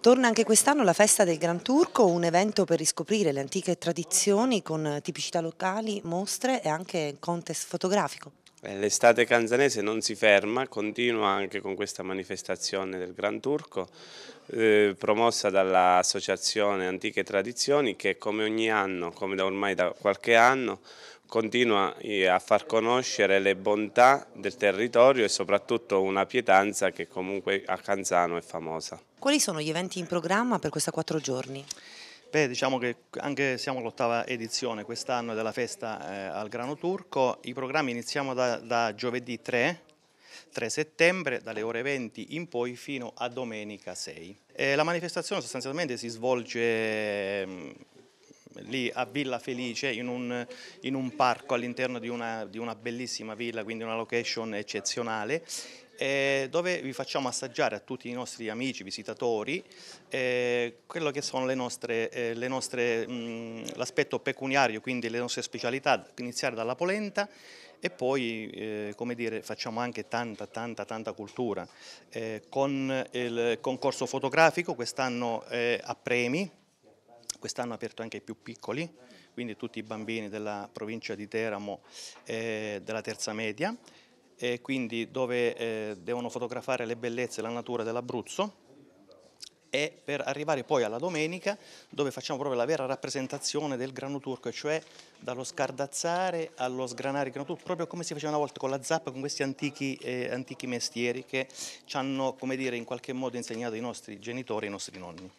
Torna anche quest'anno la festa del Gran Turco, un evento per riscoprire le antiche tradizioni con tipicità locali, mostre e anche contest fotografico. Eh, l'estate canzanese non si ferma, continua anche con questa manifestazione del Gran Turco, eh, promossa dall'Associazione Antiche Tradizioni che come ogni anno, come da ormai da qualche anno, continua eh, a far conoscere le bontà del territorio e soprattutto una pietanza che comunque a Canzano è famosa. Quali sono gli eventi in programma per questa quattro giorni? Beh, diciamo che anche siamo all'ottava edizione quest'anno della festa eh, al grano turco, i programmi iniziamo da, da giovedì 3, 3 settembre dalle ore 20 in poi fino a domenica 6. E la manifestazione sostanzialmente si svolge mm, lì a Villa Felice in un, in un parco all'interno di di una bellissima villa, quindi una location eccezionale eh, dove vi facciamo assaggiare a tutti i nostri amici visitatori eh, quello che sono le eh, l'aspetto pecuniario, quindi le nostre specialità, iniziare dalla polenta e poi eh, come dire, facciamo anche tanta tanta tanta cultura. Eh, con il concorso fotografico quest'anno a premi quest'anno aperto anche ai più piccoli, quindi tutti i bambini della provincia di Teramo eh, della terza media, e quindi dove eh, devono fotografare le bellezze e la natura dell'Abruzzo e per arrivare poi alla domenica dove facciamo proprio la vera rappresentazione del grano turco, cioè dallo scardazzare allo sgranare il grano turco, proprio come si faceva una volta con la zappa, con questi antichi, eh, antichi mestieri che ci hanno, come dire, in qualche modo insegnato i nostri genitori e i nostri nonni.